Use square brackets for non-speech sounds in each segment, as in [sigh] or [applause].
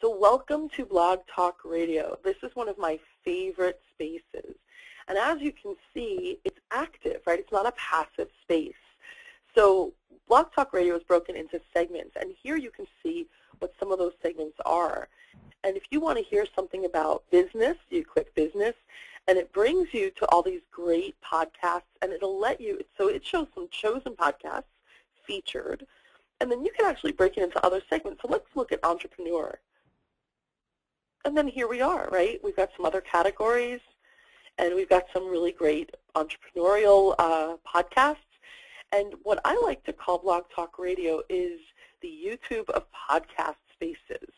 So welcome to Blog Talk Radio. This is one of my favorite spaces. And as you can see, it's active, right? It's not a passive space. So Blog Talk Radio is broken into segments, and here you can see what some of those segments are. And if you want to hear something about business, you click business, and it brings you to all these great podcasts, and it'll let you, so it shows some chosen podcasts featured, and then you can actually break it into other segments. So let's look at entrepreneur. And then here we are, right? We've got some other categories, and we've got some really great entrepreneurial uh, podcasts. And what I like to call Blog Talk Radio is the YouTube of podcast spaces.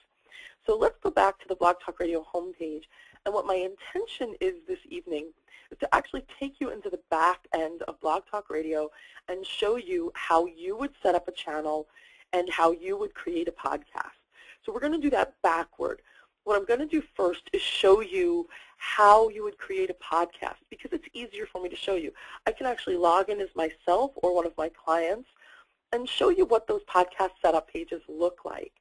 So let's go back to the Blog Talk Radio homepage. And what my intention is this evening is to actually take you into the back end of Blog Talk Radio and show you how you would set up a channel and how you would create a podcast. So we're going to do that backward. What I'm going to do first is show you how you would create a podcast because it's easier for me to show you. I can actually log in as myself or one of my clients and show you what those podcast setup pages look like.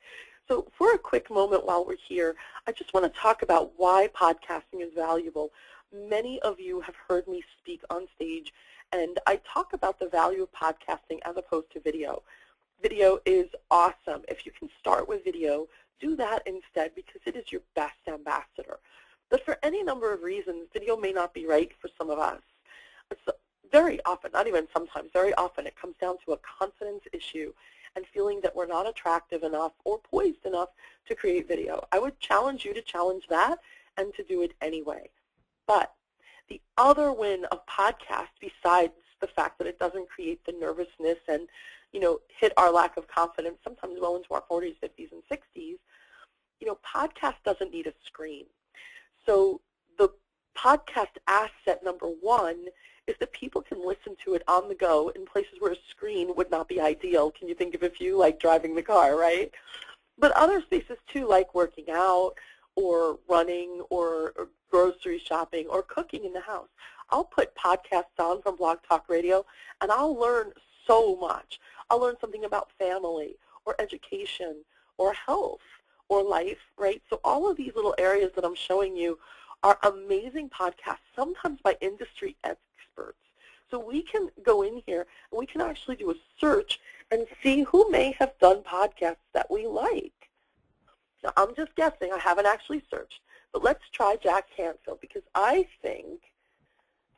So for a quick moment while we're here, I just want to talk about why podcasting is valuable. Many of you have heard me speak on stage, and I talk about the value of podcasting as opposed to video. Video is awesome. If you can start with video, do that instead because it is your best ambassador. But for any number of reasons, video may not be right for some of us. Very often, not even sometimes, very often it comes down to a confidence issue and feeling that we're not attractive enough or poised enough to create video. I would challenge you to challenge that and to do it anyway. But the other win of podcast, besides the fact that it doesn't create the nervousness and you know, hit our lack of confidence sometimes well into our 40s, 50s, and 60s, you know, podcast doesn't need a screen. So the podcast asset number one is that people can listen to it on the go in places where a screen would not be ideal. Can you think of a few, like driving the car, right? But other spaces too, like working out or running or, grocery shopping or cooking in the house. I'll put podcasts on from Blog Talk Radio, and I'll learn so much. I'll learn something about family or education or health or life, right? So all of these little areas that I'm showing you are amazing podcasts, sometimes by industry experts. So we can go in here and we can actually do a search and see who may have done podcasts that we like. Now, I'm just guessing. I haven't actually searched. But let's try Jack Canfield because I think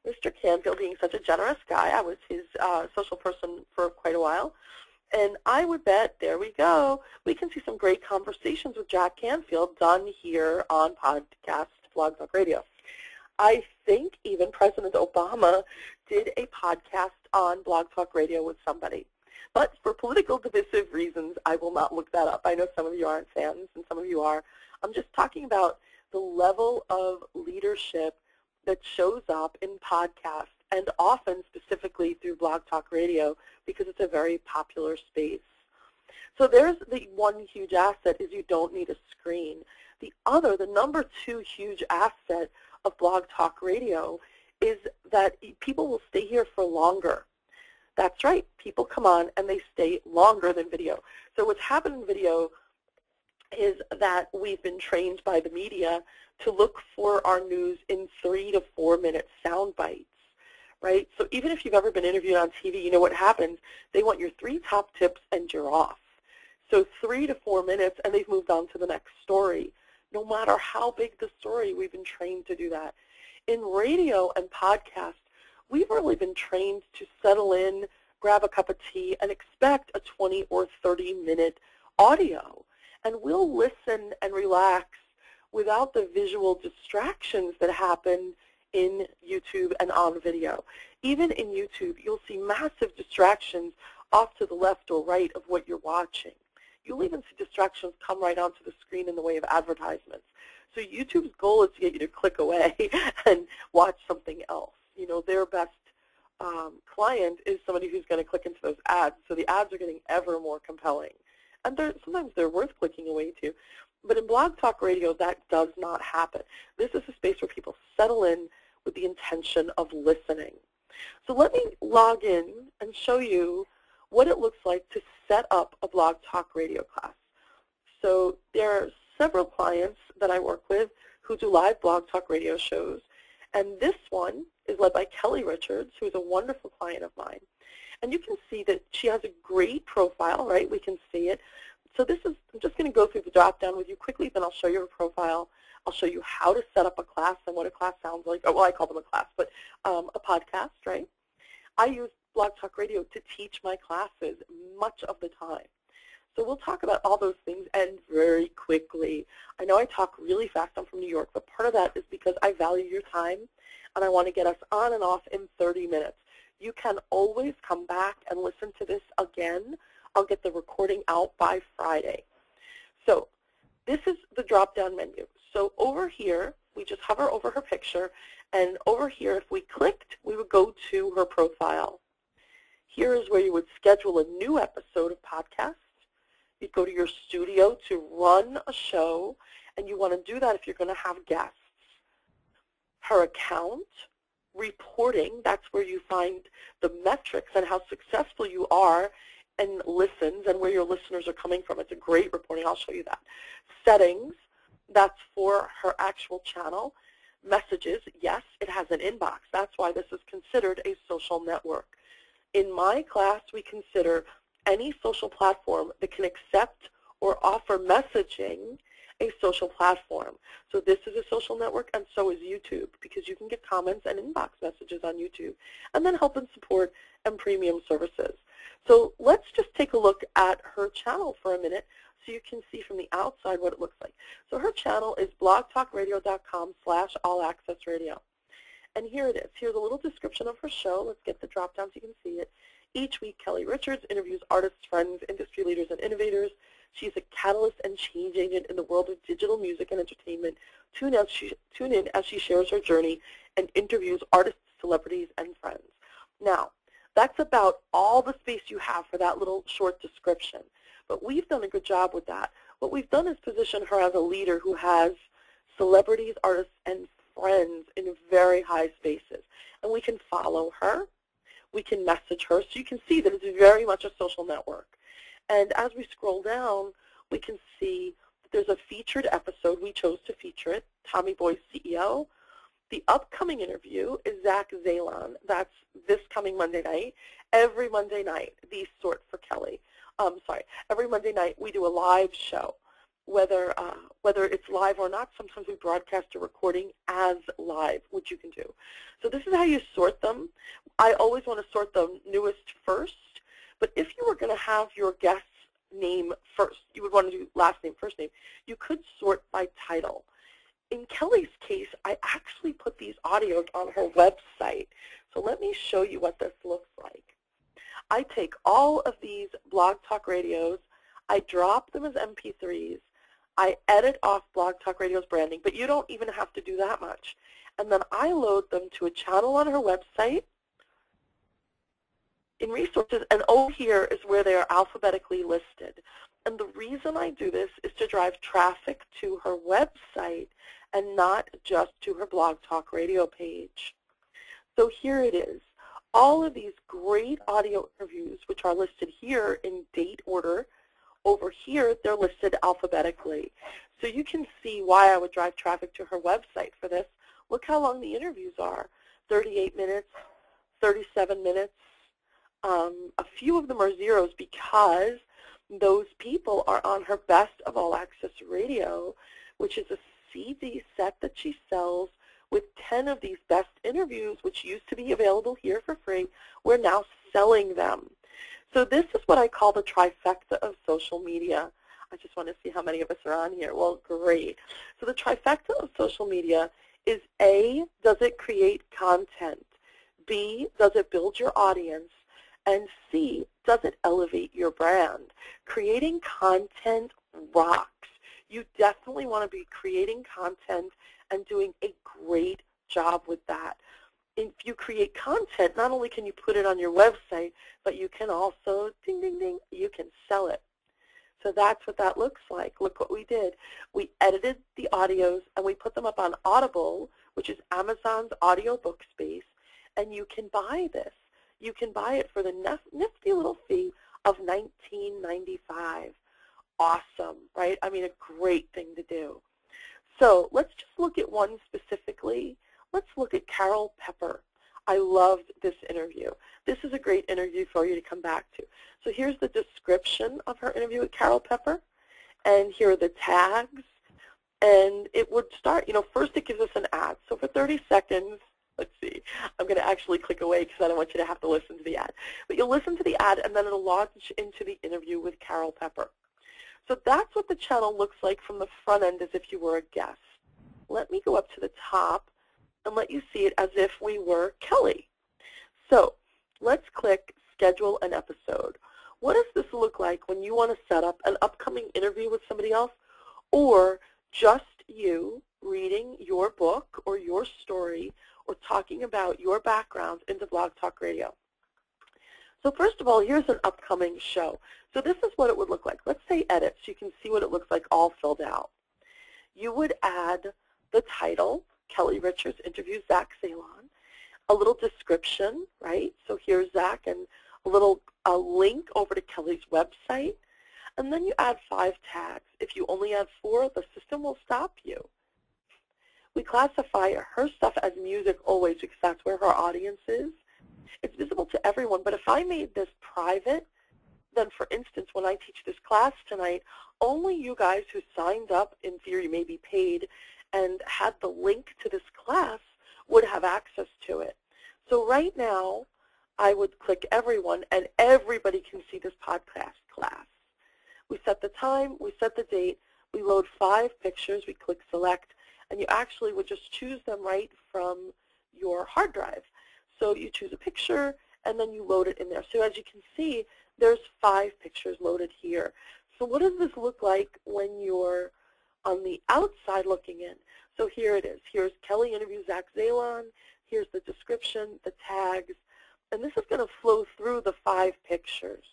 Mr. Canfield, being such a generous guy, I was his uh, social person for quite a while, and I would bet, there we go, we can see some great conversations with Jack Canfield done here on podcast Blog Talk Radio. I think even President Obama did a podcast on Blog Talk Radio with somebody. But for political [laughs] divisive reasons, I will not look that up. I know some of you aren't fans and some of you are. I'm just talking about the level of leadership that shows up in podcasts and often specifically through Blog Talk Radio because it's a very popular space. So there's the one huge asset is you don't need a screen. The other, the number two huge asset of Blog Talk Radio is that people will stay here for longer. That's right. People come on and they stay longer than video. So what's happened in video is that we've been trained by the media to look for our news in three to four minute sound bites, right? So even if you've ever been interviewed on TV, you know what happens. They want your three top tips and you're off. So three to four minutes and they've moved on to the next story. No matter how big the story, we've been trained to do that. In radio and podcast, we've really been trained to settle in, grab a cup of tea, and expect a 20 or 30 minute audio. And we'll listen and relax without the visual distractions that happen in YouTube and on video. Even in YouTube, you'll see massive distractions off to the left or right of what you're watching. You'll even see distractions come right onto the screen in the way of advertisements. So YouTube's goal is to get you to click away [laughs] and watch something else. You know, their best um, client is somebody who's going to click into those ads. So the ads are getting ever more compelling. And they're, sometimes they're worth clicking away to. But in Blog Talk Radio, that does not happen. This is a space where people settle in with the intention of listening. So let me log in and show you what it looks like to set up a Blog Talk Radio class. So there are several clients that I work with who do live blog talk radio shows. And this one is led by Kelly Richards, who is a wonderful client of mine. And you can see that she has a great profile, right? We can see it. So this is, I'm just going to go through the drop down with you quickly, then I'll show you her profile. I'll show you how to set up a class and what a class sounds like. Oh, well, I call them a class, but um, a podcast, right? I use Blog Talk Radio to teach my classes much of the time. So we'll talk about all those things and very quickly. I know I talk really fast. I'm from New York, but part of that is because I value your time and I want to get us on and off in 30 minutes. You can always come back and listen to this again. I'll get the recording out by Friday. So this is the drop-down menu. So over here, we just hover over her picture, and over here, if we clicked, we would go to her profile. Here is where you would schedule a new episode of podcast. You'd go to your studio to run a show, and you want to do that if you're going to have guests. Her account, reporting, that's where you find the metrics and how successful you are and listens and where your listeners are coming from. It's a great reporting. I'll show you that. Settings, that's for her actual channel. Messages, yes, it has an inbox. That's why this is considered a social network. In my class, we consider any social platform that can accept or offer messaging a social platform. So this is a social network, and so is YouTube, because you can get comments and inbox messages on YouTube, and then help and support and premium services. So let's just take a look at her channel for a minute so you can see from the outside what it looks like. So her channel is blogtalkradio.com slash allaccessradio. And here it is. Here's a little description of her show. Let's get the drop down so you can see it. Each week, Kelly Richards interviews artists, friends, industry leaders, and innovators. She's a catalyst and change agent in the world of digital music and entertainment. Tune, she, tune in as she shares her journey and interviews artists, celebrities, and friends. Now, that's about all the space you have for that little short description. But we've done a good job with that. What we've done is position her as a leader who has celebrities, artists, and friends in very high spaces. And we can follow her. We can message her. So you can see that it's very much a social network. And as we scroll down, we can see that there's a featured episode. We chose to feature it, Tommy Boy's CEO. The upcoming interview is Zach Zalon. That's this coming Monday night. Every Monday night, the sort for Kelly um, sorry, every Monday night we do a live show. Whether, uh, whether it's live or not, sometimes we broadcast a recording as live, which you can do. So this is how you sort them. I always want to sort them newest first, but if you were going to have your guest's name first, you would want to do last name, first name, you could sort by title. In Kelly's case, I actually put these audios on her website. So let me show you what this looks like. I take all of these Blog Talk Radios, I drop them as MP3s, I edit off Blog Talk Radio's branding, but you don't even have to do that much. And then I load them to a channel on her website in resources, and over here is where they are alphabetically listed. And the reason I do this is to drive traffic to her website and not just to her Blog Talk Radio page. So here it is all of these great audio interviews, which are listed here in date order, over here they're listed alphabetically. So you can see why I would drive traffic to her website for this. Look how long the interviews are, 38 minutes, 37 minutes. Um, a few of them are zeros because those people are on her Best of All Access Radio, which is a CD set that she sells with 10 of these best interviews, which used to be available here for free, we're now selling them. So this is what I call the trifecta of social media. I just want to see how many of us are on here. Well, great. So the trifecta of social media is A, does it create content? B, does it build your audience? And C, does it elevate your brand? Creating content rocks. You definitely want to be creating content and doing a great job with that. If you create content, not only can you put it on your website, but you can also, ding, ding, ding, you can sell it. So that's what that looks like. Look what we did. We edited the audios and we put them up on Audible, which is Amazon's audiobook space, and you can buy this. You can buy it for the nifty little fee of $19.95. awesome, right? I mean, a great thing to do. So let's just look at one specifically. Let's look at Carol Pepper. I loved this interview. This is a great interview for you to come back to. So here's the description of her interview with Carol Pepper, and here are the tags. And it would start, you know, first it gives us an ad. So for 30 seconds, let's see, I'm going to actually click away because I don't want you to have to listen to the ad. But you'll listen to the ad, and then it'll launch into the interview with Carol Pepper. So that's what the channel looks like from the front end as if you were a guest. Let me go up to the top and let you see it as if we were Kelly. So let's click Schedule an Episode. What does this look like when you want to set up an upcoming interview with somebody else or just you reading your book or your story or talking about your background into Blog Talk Radio? So first of all, here's an upcoming show. So this is what it would look like. Let's say edit so you can see what it looks like all filled out. You would add the title, Kelly Richards interviews Zach Zalon, a little description, right? So here's Zach and a little a link over to Kelly's website. And then you add five tags. If you only add four, the system will stop you. We classify her stuff as music always because that's where her audience is. It's visible to everyone, but if I made this private, then for instance, when I teach this class tonight, only you guys who signed up, in theory, may be paid, and had the link to this class would have access to it. So right now, I would click everyone, and everybody can see this podcast class. We set the time, we set the date, we load five pictures, we click select, and you actually would just choose them right from your hard drive. So you choose a picture, and then you load it in there. So as you can see, there's five pictures loaded here. So what does this look like when you're on the outside looking in? So here it is. Here's Kelly interviews Zach Zalon. Here's the description, the tags, and this is going to flow through the five pictures.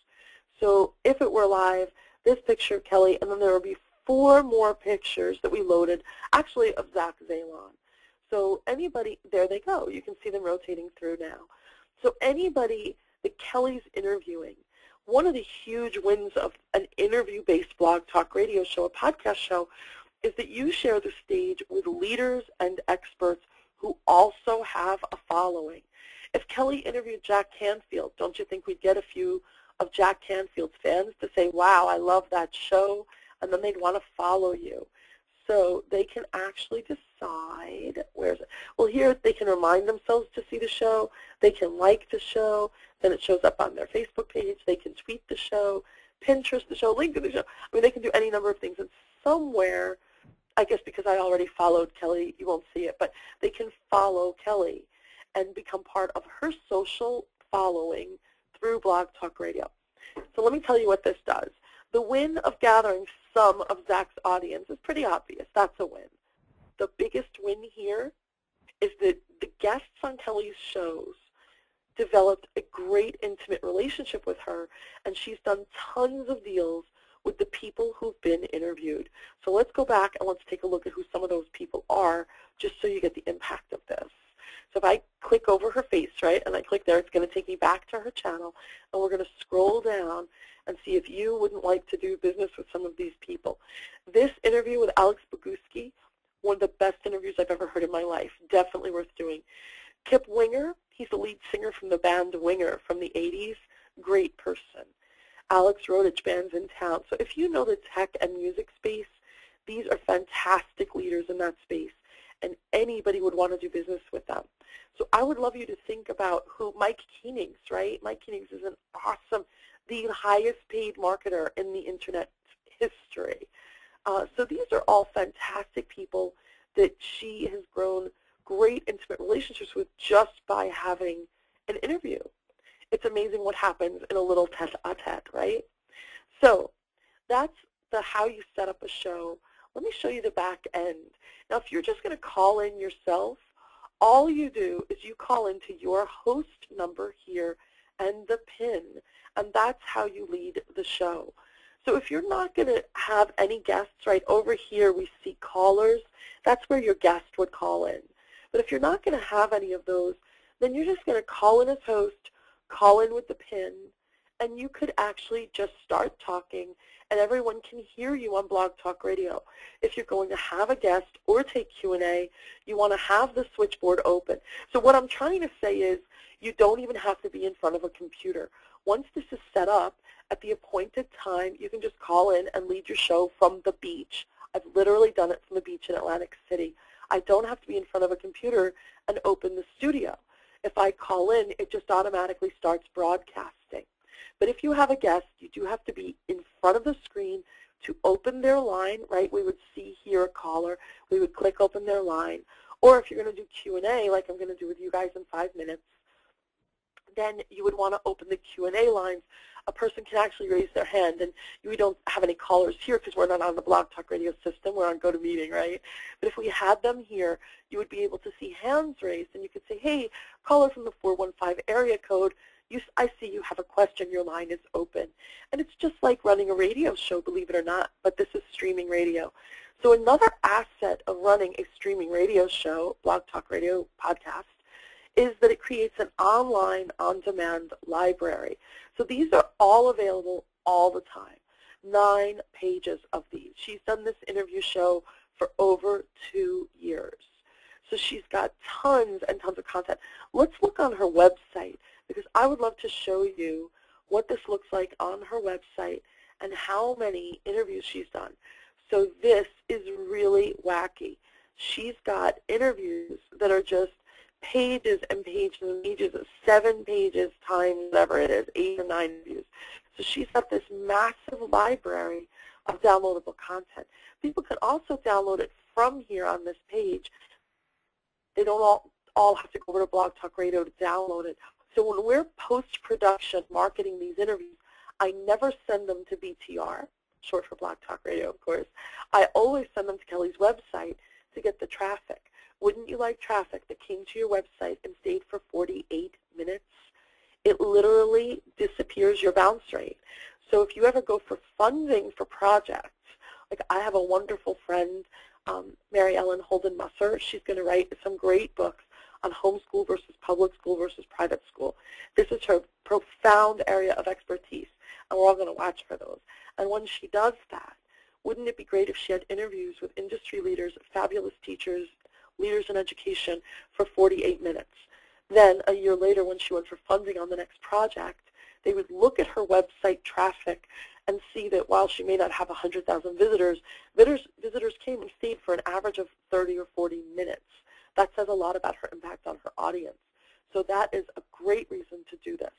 So if it were live, this picture of Kelly, and then there will be four more pictures that we loaded, actually of Zach Zalon. So anybody, there they go. You can see them rotating through now. So anybody that Kelly's interviewing, one of the huge wins of an interview-based blog talk radio show, a podcast show, is that you share the stage with leaders and experts who also have a following. If Kelly interviewed Jack Canfield, don't you think we'd get a few of Jack Canfield's fans to say, wow, I love that show, and then they'd want to follow you. So they can actually decide, where's it? Well, here they can remind themselves to see the show. They can like the show. Then it shows up on their Facebook page. They can tweet the show, Pinterest the show, link to the show. I mean, they can do any number of things. And somewhere, I guess because I already followed Kelly, you won't see it, but they can follow Kelly and become part of her social following through Blog Talk Radio. So let me tell you what this does. The win of gathering some of Zach's audience is pretty obvious. That's a win. The biggest win here is that the guests on Kelly's shows developed a great intimate relationship with her, and she's done tons of deals with the people who've been interviewed. So let's go back and let's take a look at who some of those people are, just so you get the impact of this. So if I click over her face, right, and I click there, it's going to take me back to her channel, and we're going to scroll down and see if you wouldn't like to do business with some of these people. This interview with Alex Bogusky, one of the best interviews I've ever heard in my life, definitely worth doing. Kip Winger, he's the lead singer from the band Winger from the 80s, great person. Alex Rodich Bands in Town. So if you know the tech and music space, these are fantastic leaders in that space, and anybody would want to do business with them. So I would love you to think about who Mike Koenigs, right? Mike Koenigs is an awesome the highest paid marketer in the internet history. Uh, so these are all fantastic people that she has grown great intimate relationships with just by having an interview. It's amazing what happens in a little tete-a-tete, right? So that's the how you set up a show. Let me show you the back end. Now, if you're just going to call in yourself, all you do is you call into your host number here and the pin and that's how you lead the show. So if you're not going to have any guests, right, over here we see callers. That's where your guest would call in. But if you're not going to have any of those, then you're just going to call in as host, call in with the pin, and you could actually just start talking and everyone can hear you on Blog Talk Radio. If you're going to have a guest or take Q&A, you want to have the switchboard open. So what I'm trying to say is you don't even have to be in front of a computer. Once this is set up, at the appointed time, you can just call in and lead your show from the beach. I've literally done it from the beach in Atlantic City. I don't have to be in front of a computer and open the studio. If I call in, it just automatically starts broadcasting. But if you have a guest, you do have to be in front of the screen to open their line, right? We would see here a caller. We would click open their line. Or if you're going to do Q&A, like I'm going to do with you guys in five minutes, then you would want to open the Q&A lines. A person can actually raise their hand, and we don't have any callers here because we're not on the Blog Talk Radio system. We're on GoToMeeting, right? But if we had them here, you would be able to see hands raised, and you could say, hey, caller from the 415 area code, you, I see you have a question. Your line is open. And it's just like running a radio show, believe it or not, but this is streaming radio. So another asset of running a streaming radio show, Blog Talk Radio podcast, is that it creates an online on-demand library. So these are all available all the time. Nine pages of these. She's done this interview show for over two years. So she's got tons and tons of content. Let's look on her website because I would love to show you what this looks like on her website and how many interviews she's done. So this is really wacky. She's got interviews that are just pages and pages and pages, seven pages times whatever it is, eight or nine views. So she's got this massive library of downloadable content. People can also download it from here on this page. They don't all, all have to go over to Blog Talk Radio to download it. So when we're post-production marketing these interviews, I never send them to BTR, short for Blog Talk Radio, of course. I always send them to Kelly's website to get the traffic. Wouldn't you like traffic that came to your website and stayed for 48 minutes? It literally disappears your bounce rate. So if you ever go for funding for projects, like I have a wonderful friend, um, Mary Ellen Holden Musser. She's going to write some great books on homeschool versus public school versus private school. This is her profound area of expertise, and we're all going to watch for those. And when she does that, wouldn't it be great if she had interviews with industry leaders, fabulous teachers, leaders in education for 48 minutes? Then a year later when she went for funding on the next project, they would look at her website traffic and see that while she may not have 100,000 visitors, visitors, visitors came and stayed for an average of 30 or 40 minutes. That says a lot about her impact on her audience. So that is a great reason to do this.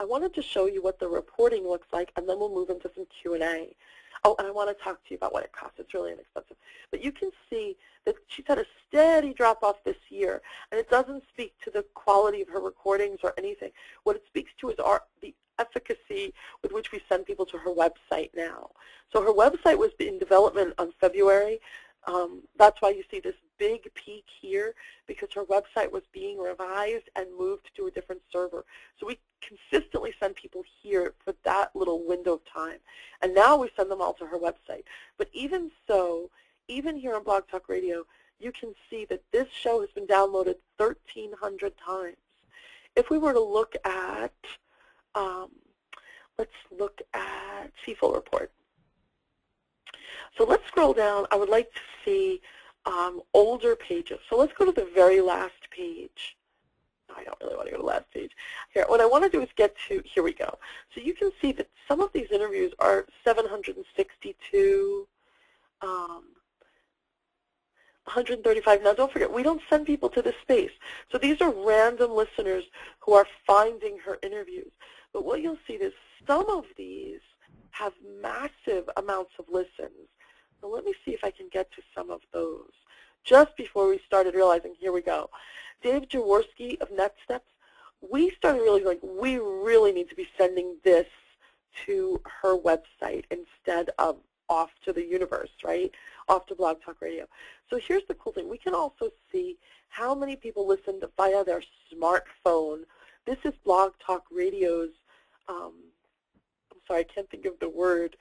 I wanted to show you what the reporting looks like, and then we'll move into some Q&A. Oh, and I want to talk to you about what it costs. It's really inexpensive. But you can see that she's had a steady drop-off this year, and it doesn't speak to the quality of her recordings or anything. What it speaks to is our, the efficacy with which we send people to her website now. So her website was in development on February. Um, that's why you see this big peak here because her website was being revised and moved to a different server. So we consistently send people here for that little window of time. And now we send them all to her website. But even so, even here on Blog Talk Radio, you can see that this show has been downloaded 1,300 times. If we were to look at, um, let's look at CFOL report. So let's scroll down. I would like to see um, older pages. So let's go to the very last page. I don't really want to go to the last page. Here, what I want to do is get to, here we go. So you can see that some of these interviews are 762, um, 135. Now don't forget, we don't send people to this space. So these are random listeners who are finding her interviews. But what you'll see is some of these have massive amounts of listens. So let me see if I can get to some of those. Just before we started realizing, here we go. Dave Jaworski of NetSteps, we started really like we really need to be sending this to her website instead of off to the universe, right? Off to Blog Talk Radio. So here's the cool thing. We can also see how many people listened via their smartphone. This is Blog Talk Radio's, um, I'm sorry, I can't think of the word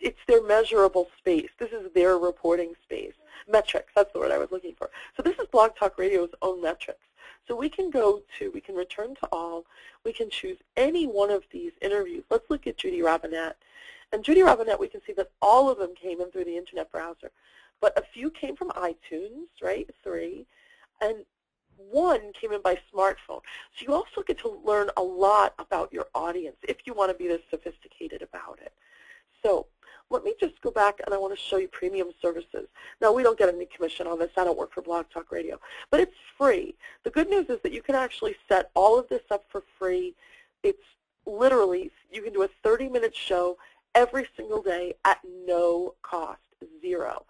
it's their measurable space. This is their reporting space. Metrics, that's the word I was looking for. So this is Blog Talk Radio's own metrics. So we can go to, we can return to all, we can choose any one of these interviews. Let's look at Judy Robinett. And Judy Robinett, we can see that all of them came in through the internet browser. But a few came from iTunes, right, three, and one came in by smartphone. So you also get to learn a lot about your audience if you want to be this sophisticated about it. So let me just go back and I want to show you premium services. Now, we don't get any commission on this. I don't work for Blog Talk Radio. But it's free. The good news is that you can actually set all of this up for free. It's literally, you can do a 30-minute show every single day at no cost, zero.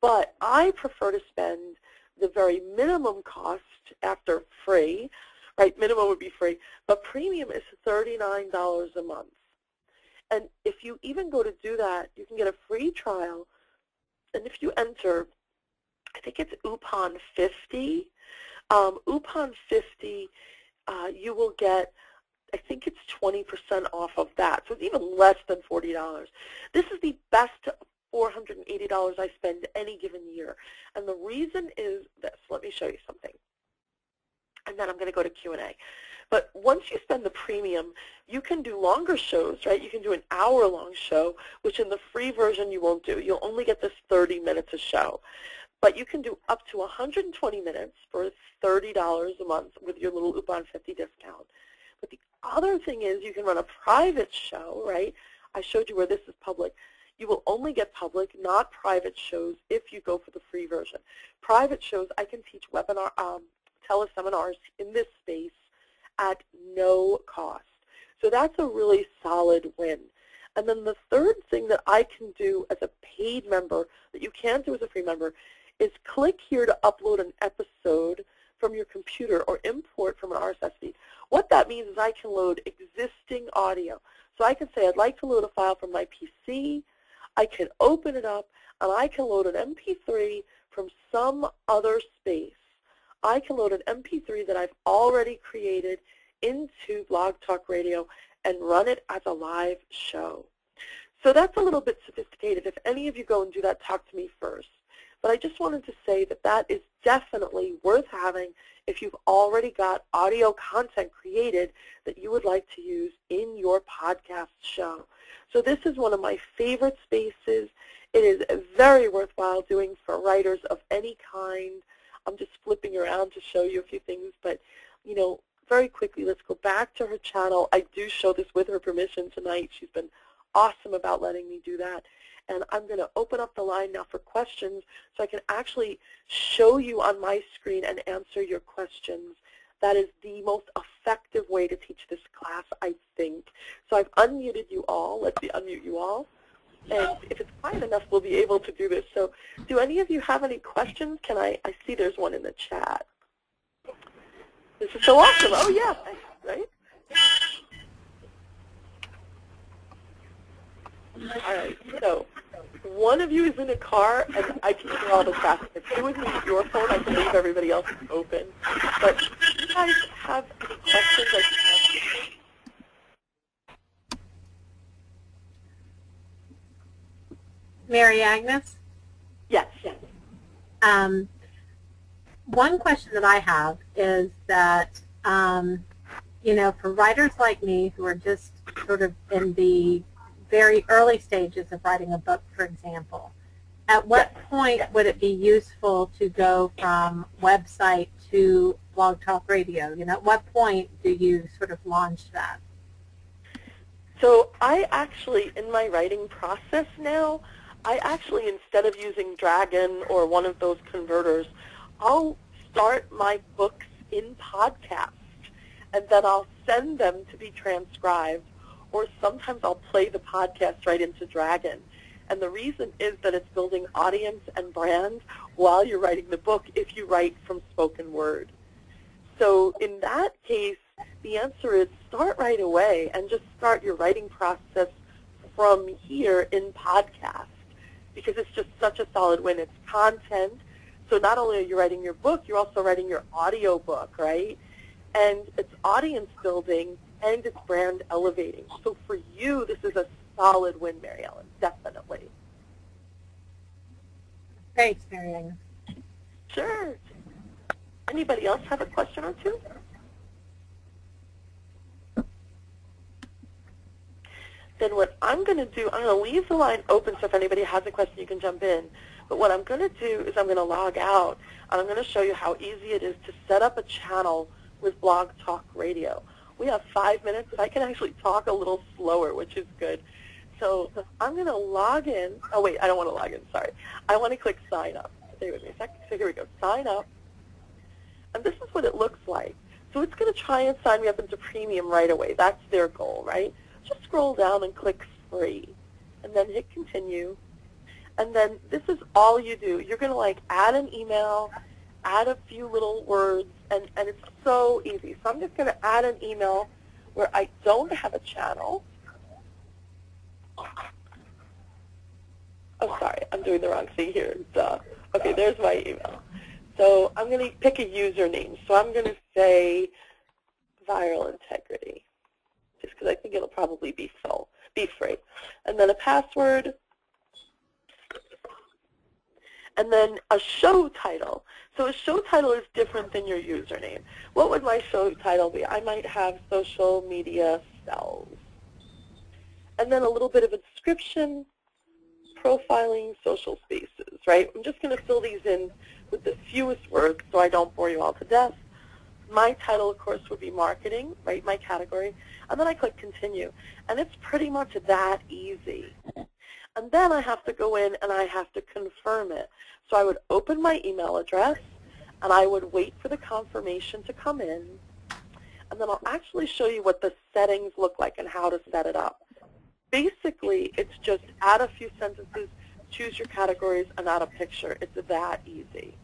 But I prefer to spend the very minimum cost after free, right? Minimum would be free, but premium is $39 a month. And if you even go to do that, you can get a free trial. And if you enter, I think it's UPON 50. Um, UPON 50, uh, you will get, I think it's 20% off of that. So it's even less than $40. This is the best $480 I spend any given year. And the reason is this. Let me show you something. And then I'm going to go to Q&A. But once you spend the premium, you can do longer shows, right? You can do an hour-long show, which in the free version you won't do. You'll only get this 30 minutes a show. But you can do up to 120 minutes for $30 a month with your little UPON 50 discount. But the other thing is you can run a private show, right? I showed you where this is public. You will only get public, not private shows if you go for the free version. Private shows, I can teach webinar, um, teleseminars in this space at no cost. So that's a really solid win. And then the third thing that I can do as a paid member that you can't do as a free member is click here to upload an episode from your computer or import from an RSS feed. What that means is I can load existing audio. So I can say I'd like to load a file from my PC. I can open it up and I can load an MP3 from some other space. I can load an MP3 that I've already created into Blog Talk Radio and run it as a live show. So that's a little bit sophisticated. If any of you go and do that, talk to me first. But I just wanted to say that that is definitely worth having if you've already got audio content created that you would like to use in your podcast show. So this is one of my favorite spaces. It is very worthwhile doing for writers of any kind. I'm just flipping around to show you a few things, but you know, very quickly, let's go back to her channel. I do show this with her permission tonight. She's been awesome about letting me do that. And I'm going to open up the line now for questions so I can actually show you on my screen and answer your questions. That is the most effective way to teach this class, I think. So I've unmuted you all. Let me unmute you all. And if it's quiet enough, we'll be able to do this. So do any of you have any questions? Can I, I see there's one in the chat. This is so awesome. Oh, yeah, right? All right, so one of you is in a car, and I can hear all the traffic. If would mute your phone, I can leave everybody else open. But if you guys have any questions, I can ask Mary Agnes? Yes, yes. Um, one question that I have is that, um, you know, for writers like me who are just sort of in the very early stages of writing a book, for example, at what yes. point yes. would it be useful to go from website to Blog Talk Radio? You know, at what point do you sort of launch that? So I actually, in my writing process now, I actually, instead of using Dragon or one of those converters, I'll start my books in podcast, and then I'll send them to be transcribed, or sometimes I'll play the podcast right into Dragon. And the reason is that it's building audience and brand while you're writing the book if you write from spoken word. So in that case, the answer is start right away and just start your writing process from here in podcast because it's just such a solid win. It's content. So not only are you writing your book, you're also writing your audio book, right? And it's audience building and it's brand elevating. So for you, this is a solid win, Mary Ellen, definitely. Thanks, Mary Ellen. Sure. Anybody else have a question or two? Then what I'm going to do, I'm going to leave the line open so if anybody has a question you can jump in. But what I'm going to do is I'm going to log out and I'm going to show you how easy it is to set up a channel with Blog Talk Radio. We have five minutes. But I can actually talk a little slower, which is good. So I'm going to log in. Oh, wait, I don't want to log in. Sorry. I want to click sign up. Stay with me a second. So here we go. Sign up. And this is what it looks like. So it's going to try and sign me up into premium right away. That's their goal, right? Just scroll down and click free. And then hit continue. And then this is all you do. You're going to like add an email, add a few little words, and, and it's so easy. So I'm just going to add an email where I don't have a channel. Oh, sorry, I'm doing the wrong thing here. Duh. Okay, there's my email. So I'm going to pick a username. So I'm going to say viral integrity, because I think it'll probably be full, be free. And then a password, and then a show title. So a show title is different than your username. What would my show title be? I might have social media sells. And then a little bit of a description, profiling social spaces, right? I'm just going to fill these in with the fewest words so I don't bore you all to death. My title, of course, would be marketing, right, my category. And then I click continue. And it's pretty much that easy. And then I have to go in and I have to confirm it. So I would open my email address and I would wait for the confirmation to come in. And then I'll actually show you what the settings look like and how to set it up. Basically, it's just add a few sentences, choose your categories, and add a picture. It's that easy.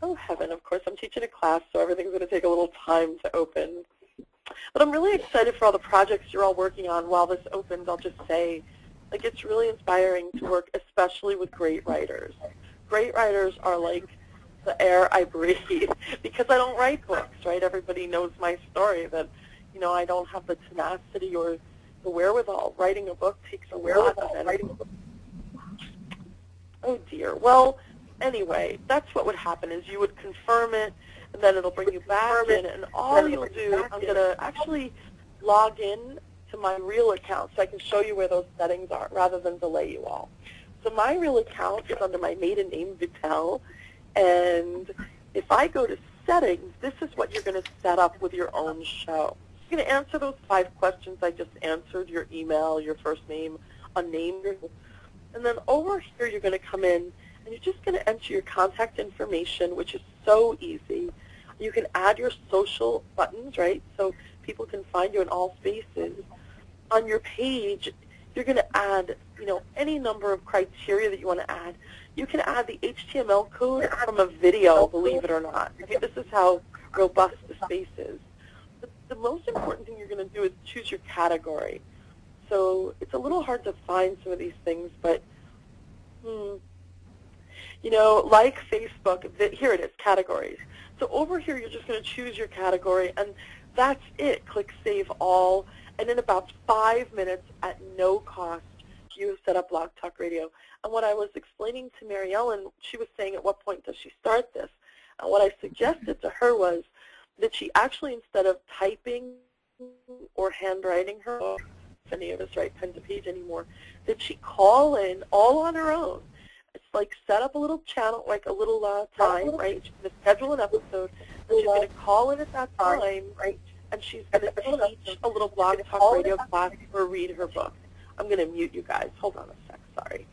Oh, heaven, of course, I'm teaching a class, so everything's going to take a little time to open. But I'm really excited for all the projects you're all working on while this opens. I'll just say like it's really inspiring to work especially with great writers. Great writers are like the air I breathe [laughs] because I don't write books, right? Everybody knows my story that, you know, I don't have the tenacity or the wherewithal. Writing a book takes a lot of energy. Oh dear. Well, anyway, that's what would happen is you would confirm it and then it'll bring you back in and all you'll do, I'm going to actually log in to my real account so I can show you where those settings are rather than delay you all. So my real account is under my maiden name, Vitel, and if I go to settings, this is what you're going to set up with your own show. You're going to answer those five questions I just answered, your email, your first name, a name, and then over here you're going to come in and you're just going to enter your contact information, which is so easy. You can add your social buttons, right? So people can find you in all spaces on your page, you're going to add, you know, any number of criteria that you want to add. You can add the HTML code from a video, believe it or not. Okay, this is how robust the space is. The, the most important thing you're going to do is choose your category. So it's a little hard to find some of these things, but hmm, you know, like Facebook, here it is, categories. So over here, you're just going to choose your category, and that's it. Click Save All, and in about five minutes at no cost, you set up Blog Talk Radio. And what I was explaining to Mary Ellen, she was saying at what point does she start this? And what I suggested to her was that she actually, instead of typing or handwriting her book, if any of us write pen to page anymore, that she call in all on her own. It's like set up a little channel, like a little uh, time, right? She's going to schedule an episode, and she's going to call in at that time, right? and she's going to teach a little blog talk radio class or read her book. I'm going to mute you guys. Hold on a sec. Sorry.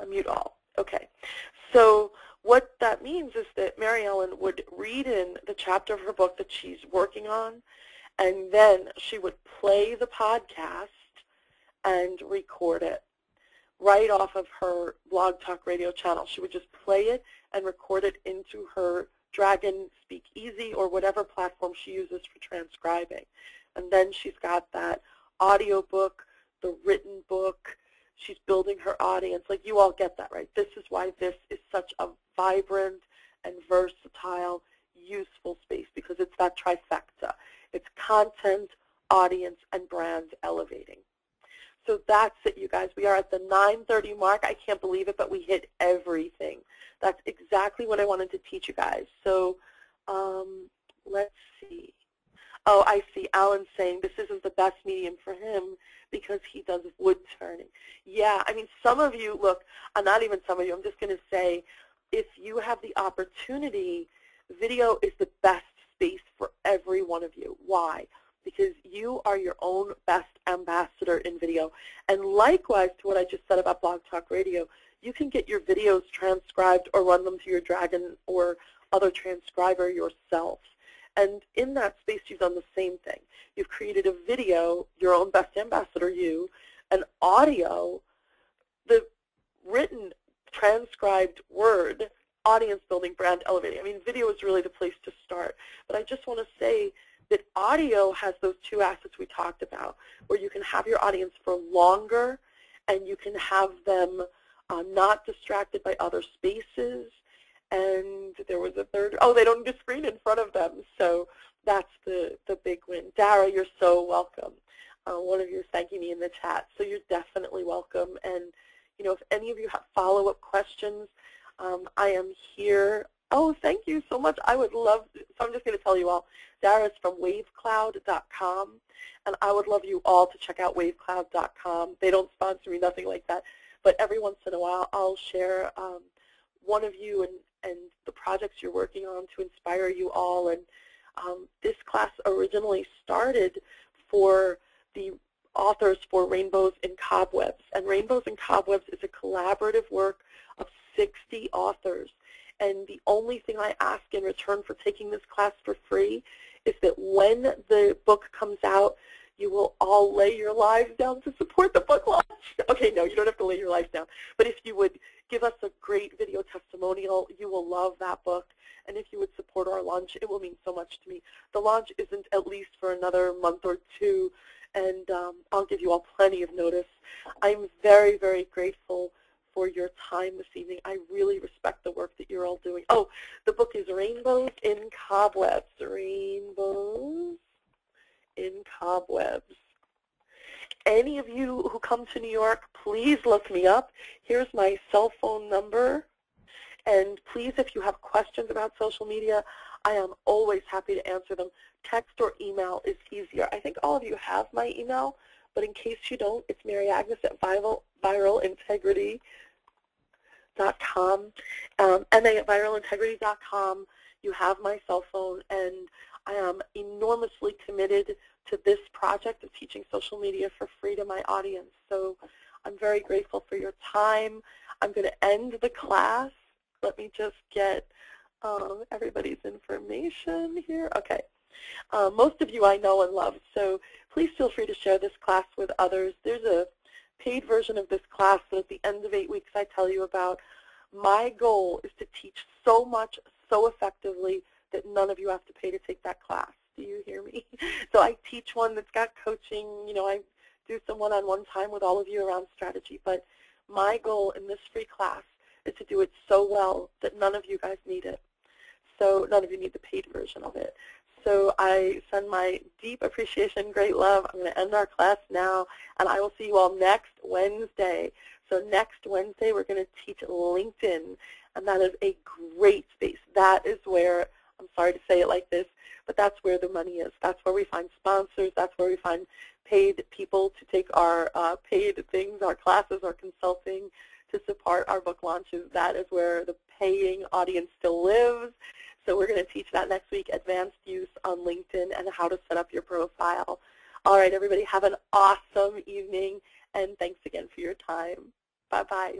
I mute all. Okay. So what that means is that Mary Ellen would read in the chapter of her book that she's working on, and then she would play the podcast and record it right off of her Blog Talk Radio channel. She would just play it and record it into her Dragon Speak Easy or whatever platform she uses for transcribing. And then she's got that audio book, the written book. She's building her audience. Like you all get that, right? This is why this is such a vibrant and versatile, useful space because it's that trifecta. It's content, audience, and brand elevating. So that's it, you guys. We are at the 9.30 mark. I can't believe it, but we hit everything. That's exactly what I wanted to teach you guys. So um, let's see. Oh, I see. Alan's saying this isn't the best medium for him because he does wood turning. Yeah, I mean, some of you, look, uh, not even some of you, I'm just going to say, if you have the opportunity, video is the best space for every one of you. Why? Because you are your own best ambassador in video. And likewise to what I just said about Blog Talk Radio, you can get your videos transcribed or run them through your Dragon or other transcriber yourself. And in that space, you've done the same thing. You've created a video, your own best ambassador, you, an audio, the written, transcribed word, audience building, brand elevating. I mean, video is really the place to start. But I just want to say that audio has those two assets we talked about, where you can have your audience for longer and you can have them uh, not distracted by other spaces and there was a third, oh, they don't need a screen in front of them. So that's the, the big win. Dara, you're so welcome. Uh, one of you is thanking me in the chat, so you're definitely welcome. And, you know, if any of you have follow-up questions, um, I am here. Oh, thank you so much. I would love, so I'm just going to tell you all, Dara is from wavecloud.com, and I would love you all to check out wavecloud.com. They don't sponsor me, nothing like that, but every once in a while I'll share um, one of you and, and the projects you're working on to inspire you all. And um, this class originally started for the authors for Rainbows and Cobwebs. And Rainbows and Cobwebs is a collaborative work of 60 authors. And the only thing I ask in return for taking this class for free is that when the book comes out, you will all lay your lives down to support the book launch. [laughs] Okay, no, you don't have to lay your lives down. But if you would give us a great video testimonial. You will love that book. And if you would support our launch, it will mean so much to me. The launch isn't at least for another month or two, and um, I'll give you all plenty of notice. I'm very, very grateful for your time this evening. I really respect the work that you're all doing. Oh, the book is Rainbows in Cobwebs. Rainbows in Cobwebs any of you who come to New York, please look me up. Here's my cell phone number. And please, if you have questions about social media, I am always happy to answer them. Text or email is easier. I think all of you have my email, but in case you don't, it's Mary Agnes at viral, Um, MA at viralintegrity.com. You have my cell phone, and I am enormously committed to this project of teaching social media for free to my audience. So I'm very grateful for your time. I'm going to end the class. Let me just get um, everybody's information here. Okay. Uh, most of you I know and love, so please feel free to share this class with others. There's a paid version of this class that at the end of eight weeks I tell you about. My goal is to teach so much, so effectively, that none of you have to pay to take that class. Do you hear me? [laughs] So I teach one that's got coaching. You know, I do some one-on-one time with all of you around strategy. But my goal in this free class is to do it so well that none of you guys need it. So none of you need the paid version of it. So I send my deep appreciation, great love. I'm going to end our class now, and I will see you all next Wednesday. So next Wednesday, we're going to teach LinkedIn, and that is a great space. That is where, I'm sorry to say it like this, but that's where the money is. That's where we find sponsors. That's where we find paid people to take our uh, paid things, our classes, our consulting to support our book launches. That is where the paying audience still lives. So we're going to teach that next week, advanced use on LinkedIn and how to set up your profile. All right, everybody, have an awesome evening, and thanks again for your time. Bye-bye.